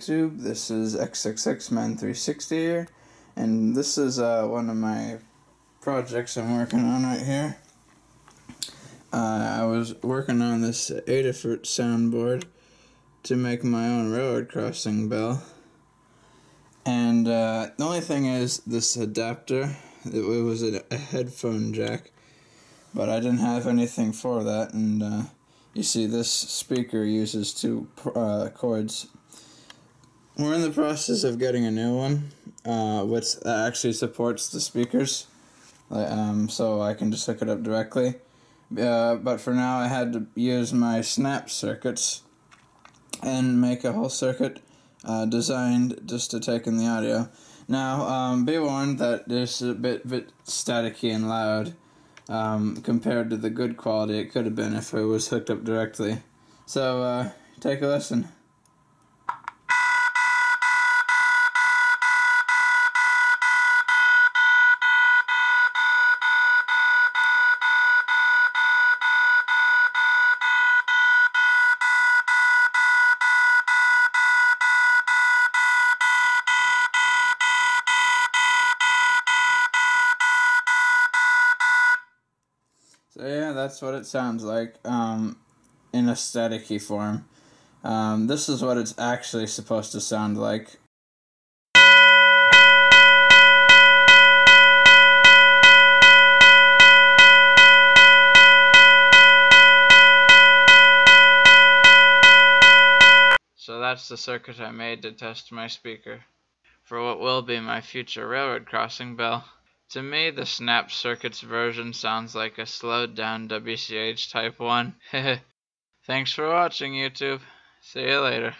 YouTube. This is XXXman360 here, and this is uh, one of my projects I'm working on right here. Uh, I was working on this Adafruit soundboard to make my own railroad crossing bell. And uh, the only thing is this adapter, it, was a, a, headphone jack, but I didn't have anything for that, and uh, you see this speaker uses two uh, cords. We're in the process of getting a new one, uh, which actually supports the speakers, um, so I can just hook it up directly. Uh, but for now, I had to use my snap circuits and make a whole circuit uh, designed just to take in the audio. Now, um, be warned that this is a bit bit staticky and loud um, compared to the good quality it could have been if it was hooked up directly. So, uh, take a listen. So yeah, that's what it sounds like um, in a staticky form. Um, this is what it's actually supposed to sound like. So that's the circuit I made to test my speaker for what will be my future railroad crossing bell. To me, the Snap Circuits version sounds like a slowed down WCH Type 1. Thanks for watching, YouTube. See you later.